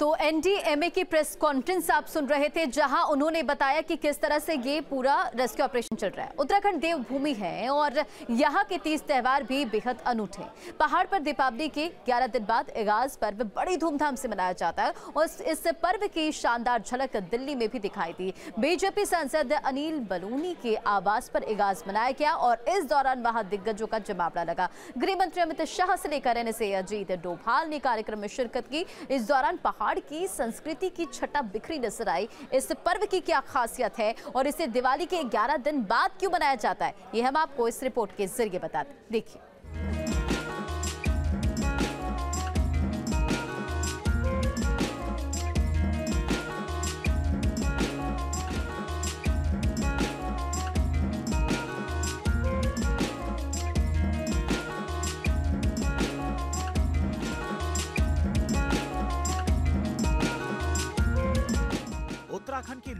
तो एनडीएमए की press conference आप सुन रहे थे, जहाँ उन्होंने बताया कि किस तरह से ये पूरा रेस्क्यू ऑपरेशन चल रहा है। उत्तराखंड देवभूमि है और यहाँ के तीज त्यौहार भी बेहद अनूठे पहाड़ पर दीपावली के 11 दिन बाद इगाज पर्व बड़ी धूमधाम से मनाया जाता है और इस पर्व की शानदार झलक दिल्ली में भी दिखाई दी। बीजेपी सांसद अनिल बलूनी के आवास पर इगाज मनाया गया और इस दौरान वहाँ दिग्गजों का जमावड़ा लगा। गृह मंत्री अमित शाह से लेकर अजीत डोभाल ने कार्यक्रम में शिरकत की। इस दौरान पहाड़ पहाड़ की, संस्कृति की छटा बिखरी नज़र आई। इस पर्व की क्या खासियत है और इसे दिवाली के 11 दिन बाद क्यों मनाया जाता है? ये हम आपको इस रिपोर्ट के ज़रिए बताते देखिए।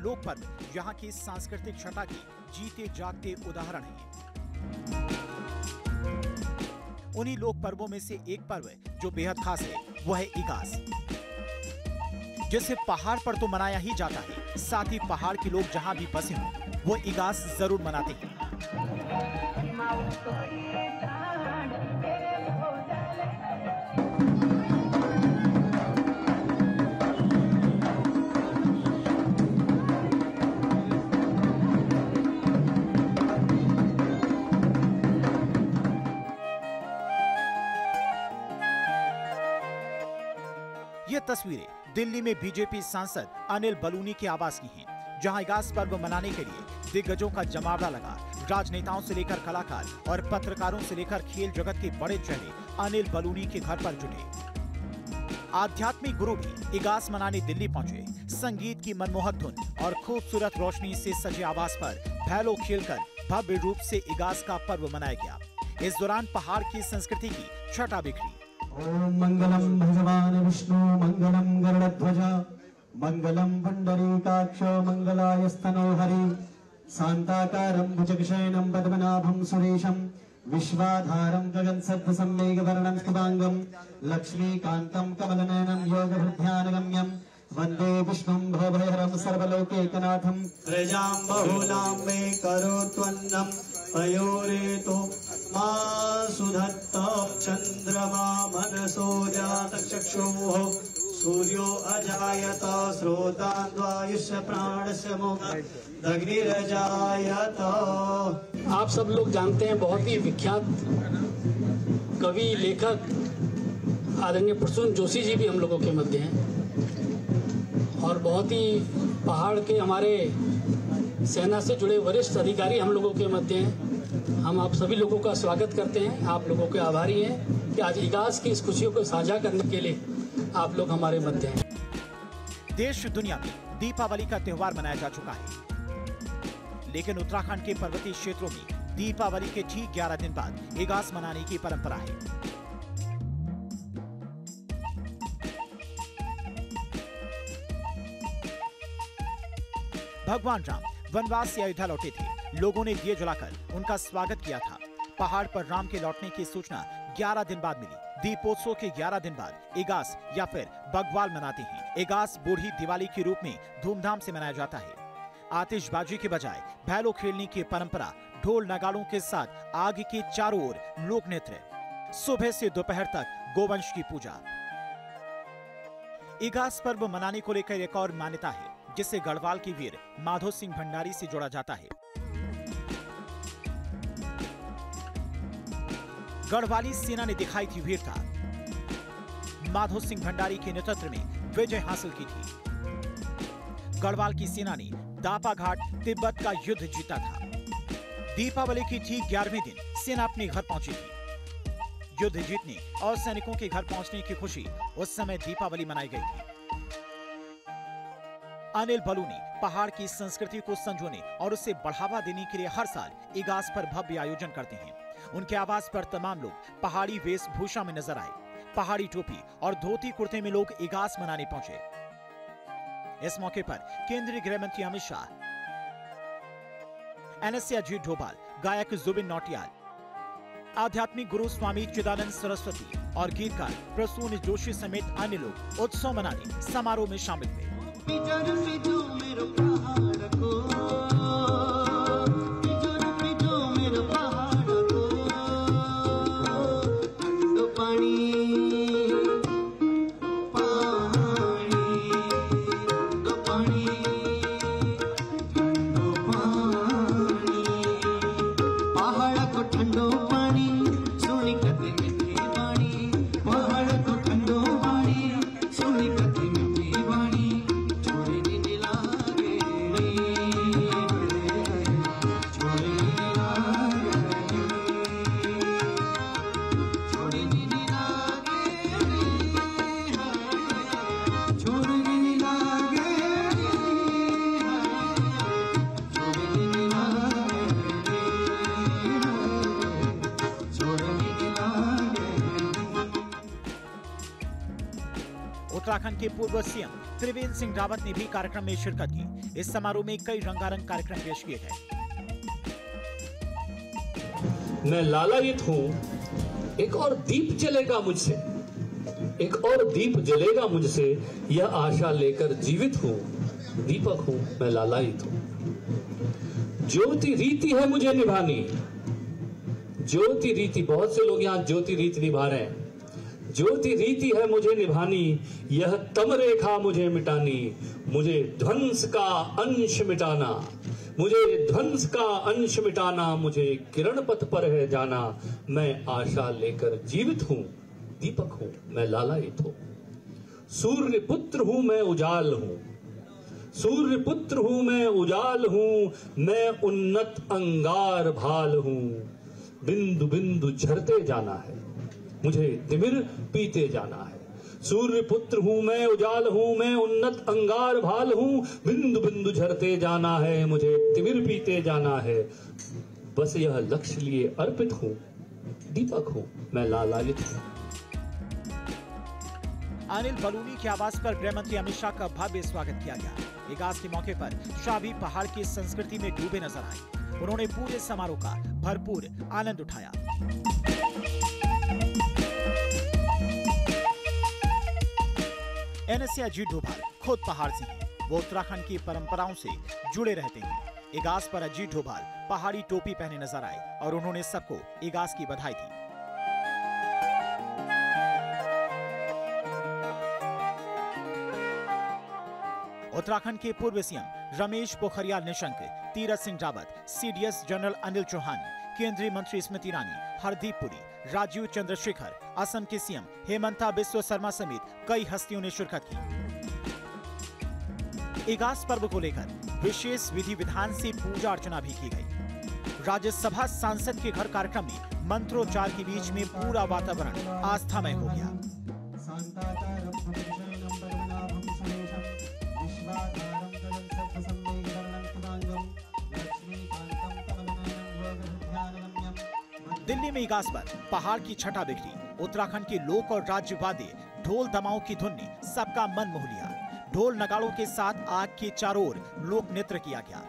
लोक पर्व यहाँ की सांस्कृतिक छटा की जीते जागते उदाहरण है उन्हीं लोक पर्वों में से एक पर्व जो बेहद खास है, वह है इगास जिसे पहाड़ पर तो मनाया ही जाता है, साथ ही पहाड़ के लोग जहाँ भी बसे हों, वो इगास ज़रूर मनाते हैं। ये तस्वीरें दिल्ली में बीजेपी सांसद अनिल बलूनी के आवास की हैं, जहाँ इगास पर्व मनाने के लिए दिग्गजों का जमावड़ा लगा। राजनेताओं से लेकर कलाकार और पत्रकारों से लेकर खेल जगत के बड़े चेहरे अनिल बलूनी के घर पर जुटे। आध्यात्मिक गुरु भी इगास मनाने दिल्ली पहुँचे। संगीत की मनमोहक धुन और खूबसूरत रोशनी से सजे आवास पर भैलो खेलकर भव्य रूप से इगास का पर्व मनाया गया। इस दौरान पहाड़ की संस्कृति की छटा बिखरी। ॐ मङ्गलं भगवान् विष्णु मङ्गलं गरुडध्वज मङ्गलं पुण्डरीकाक्ष मङ्गलायस्तनो हरि, शान्ताकारं भुजगशयनं पद्मनाभं सुरेशं, विश्वाधारं गगनसद्धसम्मेघवर्णं स्तुताङ्गं लक्ष्मीकान्तं कमलनयनं योगहृध्यानगम्यं वंदे विष्णुं भवभयहरं सर्वलोकैकनाथं, प्रजां बहुलां मे करोत्वन्नं पयोरेतो सुधत्त चन्द्रमा मनसो जातचक्षुः सूर्यो अजायत श्रोतान्द्वायुष्य प्राणस्य मुग्निरजायत आप सब लोग जानते हैं, बहुत ही विख्यात कवि, लेखक, आदरणीय प्रसून जोशी जी भी हम लोगों के मध्य हैं। और बहुत ही पहाड़ के हमारे सेना से जुड़े वरिष्ठ अधिकारी हम लोगों के मध्य हैं। हम आप सभी लोगों का स्वागत करते हैं। आप लोगों के आभारी हैं कि आज इगास की इस खुशियों को साझा करने के लिए आप लोग हमारे मध्य हैं। देश दुनिया में दीपावली का त्योहार मनाया जा चुका है। लेकिन उत्तराखंड के पर्वतीय क्षेत्रों में दीपावली के ठीक 11 दिन बाद इगास मनाने की परंपरा है। भगवान राम वनवास से अयोध्या लौटे थे। लोगों ने दिए जलाकर उनका स्वागत किया था। पहाड़ पर राम के लौटने की सूचना 11 दिन बाद मिली। दीपोत्सव के 11 दिन बाद इगास या फिर बगवाल मनाते हैं। इगास बूढ़ी दिवाली के रूप में धूमधाम से मनाया जाता है। आतिशबाजी के बजाय भैलो खेलने की परंपरा ढोल नगाड़ों के साथ आग के चारों ओर लोक नृत्य सुबह से दोपहर तक गोवंश की पूजा। इगास पर्व मनाने को लेकर एक और मान्यता है, जिसे गढ़वाल के वीर माधो सिंह भंडारी से जोड़ा जाता है। गढ़वाली सेना ने दिखाई थी वीरता। माधो सिंह भंडारी के नेतृत्व में विजय हासिल की थी। गढ़वाल की सेना ने दापा घाट तिब्बत का युद्ध जीता था। दीपावली की ठीक ग्यारहवें दिन। सेना अपने घर पहुँची थी। युद्ध जीतने और सैनिकों के घर पहुँचने की खुशी उस समय दीपावली मनाई गई थी। अनिल बलू ने पहाड़ की संस्कृति को संजोने और उसे बढ़ावा देने के लिए हर साल इगास पर भव्य आयोजन करते हैं। उनके आवास पर तमाम लोग पहाड़ी वेशभूषा में नज़र आए। पहाड़ी टोपी और धोती कुर्ते में लोग इगास मनाने पहुँचे। इस मौके पर केंद्रीय गृह मंत्री अमित शाह, एनएसए अजीत डोभाल, गायक जुबिन नौटियाल, आध्यात्मिक गुरु स्वामी चिदानंद सरस्वती और गीतकार प्रसून जोशी समेत अन्य लोग उत्सव मनाने समारोह में शामिल हुए। उत्तराखंड के पूर्व सीएम त्रिवेंद्र सिंह रावत ने भी कार्यक्रम में शिरकत की। इस समारोह में कई रंगारंग कार्यक्रम पेश किए गए। मैं लालायित हूँ। एक और दीप जलेगा मुझसे। एक और दीप जलेगा मुझसे। यह आशा लेकर जीवित हूँ। दीपक हूँ, मैं लालायित हूँ। ज्योति रीति है मुझे निभानी। ज्योति रीति, बहुत से लोग यहाँ ज्योति रीति निभा रहे हैं। ज्योति रीति है मुझे निभानी, यह तम रेखा मुझे मिटानी। मुझे ध्वंस का अंश मिटाना, मुझे ध्वंस का अंश मिटाना, मुझे किरण पथ पर है जाना। मैं आशा लेकर जीवित हूँ, दीपक हूँ, मैं लालायित हूँ। सूर्य पुत्र हूँ, मैं उजाल हूँ। सूर्य पुत्र हूँ, मैं उजाल हूँ, मैं उन्नत अंगार भाल हूँ। बिंदु बिंदु झरते जाना है। मुझे तिमिर पीते जाना है। सूर्य पुत्र हूँ मैं, उजाल हूँ मैं, उन्नत अंगार भाल हूँ, बिंदु बिंदु झरते जाना है, मुझे तिमिर पीते जाना है। बस यह लक्ष्य लिए अर्पित हूँ, दीपक हूँ, मैं लालायित हूँ। अनिल बलूनी के आवास पर गृह मंत्री अमित शाह का भव्य स्वागत किया गया। इगास के मौके पर शाह भी पहाड़ की संस्कृति में डूबे नज़र आए। उन्होंने पूरे समारोह का भरपूर आनंद उठाया। एनएसए अजीत डोभाल खुद पहाड़ से वो उत्तराखंड की परंपराओं से जुड़े रहते हैं। इगास पर अजीत डोभाल पहाड़ी टोपी पहने नज़र आए और उन्होंने सबको इगास की बधाई दी। उत्तराखंड के पूर्व CM Ramesh Pokhriyal Nishank, Tirath Singh Rawat, CDS general Anil Chauhan, केंद्रीय मंत्री स्मृति ईरानी, हरदीप पुरी राजीव चंद्रशेखर, असम के सीएम हेमंता बिस्व शर्मा समेत कई हस्तियों ने शिरकत की। इगास पर्व को लेकर विशेष विधि विधान से पूजा अर्चना भी की गई। राज्यसभा सांसद के घर कार्यक्रम में मंत्रोच्चार के बीच में पूरा वातावरण आस्थामय हो गया। योगध्यानगम्यं में इगास पर पहाड़ की छठा बिखरी। उत्तराखंड के लोक और राज्यवादी ढोल दमाओं की धुन ने सबका मन मोह लिया। ढोल नगाड़ों के साथ आग के चारों ओर लोक नृत्य किया गया।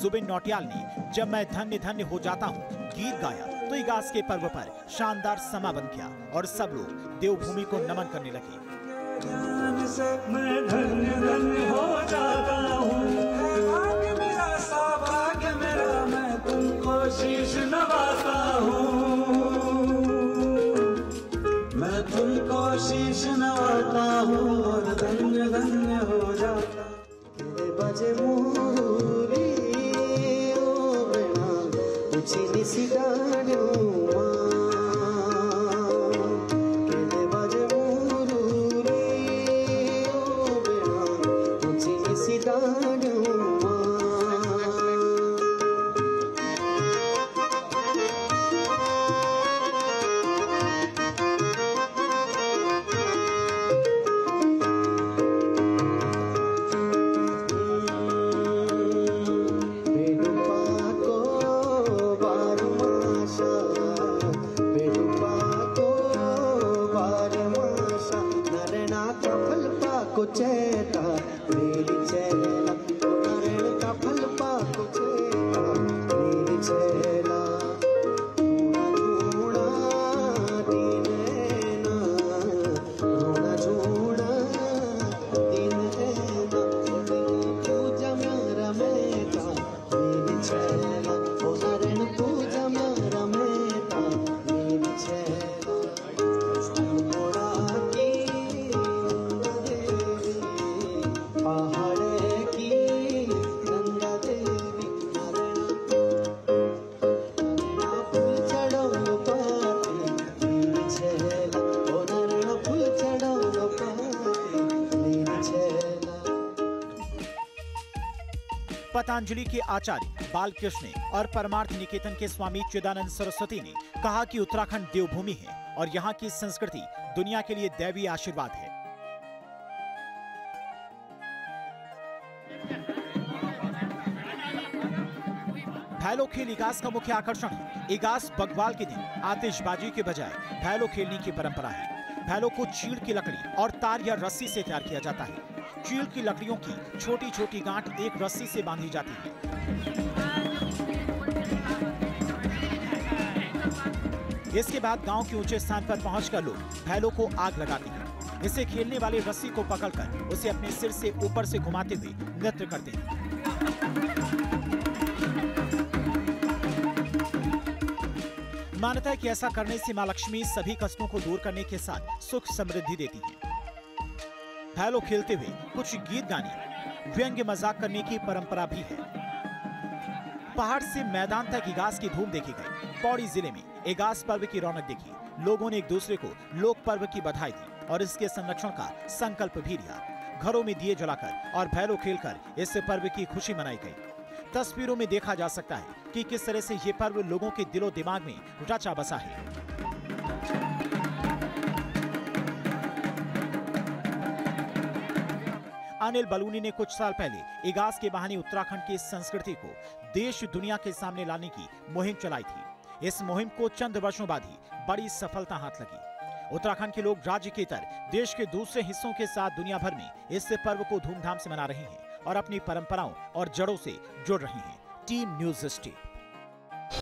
जुबिन नौटियाल ने, जब मैं धन्य धन्य हो जाता हूँ, गीत गाया तो इगास के पर्व पर शानदार समा बन गया और सब लोग देवभूमि को नमन करने लगे। मैं हो जाता हूँ। तुमको शीश नवाता हूँ। मैं तुमको शीश नवाता हूँ और धन्य ओ बेना पतंजलि के आचार्य बालकृष्ण और परमार्थ निकेतन के स्वामी चिदानंद सरस्वती ने कहा कि उत्तराखंड देवभूमि है और यहाँ की संस्कृति दुनिया के लिए दैवी आशीर्वाद है। भैलो खेल इगास का मुख्य आकर्षण है। इगास बगवाल के दिन आतिशबाजी के बजाय भैलो खेलने की परंपरा है। भैलो को चीड़ की लकड़ी और तार या रस्सी से तैयार किया जाता है। चीड़ की लकड़ियों की छोटी छोटी गांठ एक रस्सी से बांधी जाती है। इसके बाद गाँव के ऊँचे स्थान पर पहुंचकर लोग भैलों को आग लगाते हैं। इसे खेलने वाले रस्सी को पकड़कर उसे अपने सिर से ऊपर से घुमाते हुए नृत्य करते हैं। मान्यता है कि ऐसा करने से माँ लक्ष्मी सभी कष्टों को दूर करने के साथ सुख समृद्धि देती है। भैलो खेलते हुए कुछ गीत गाने व्यंग्य मज़ाक करने की परंपरा भी है। पहाड़ से मैदान तक इगास की धूम देखी गई। पौड़ी ज़िले में इगास पर्व की रौनक देखी। लोगों ने एक दूसरे को लोक पर्व की बधाई दी और इसके संरक्षण का संकल्प भी लिया। घरों में दिए जलाकर और भैलो खेलकर इस पर्व की खुशी मनाई गई। तस्वीरों में देखा जा सकता है कि किस तरह से ये पर्व लोगों के दिलो दिमाग में रचा बसा है। अनिल बलूनी ने कुछ साल पहले इगास के बहाने उत्तराखंड की संस्कृति को देश दुनिया के सामने लाने की मुहिम चलाई थी। इस मुहिम को चंद वर्षों बाद ही बड़ी सफलता हाथ लगी। उत्तराखंड के लोग राज्य के तर, देश के दूसरे हिस्सों के साथ दुनिया भर में इस पर्व को धूमधाम से मना रहे हैं और अपनी परंपराओं और जड़ों से जुड़ रहे हैं। Team news state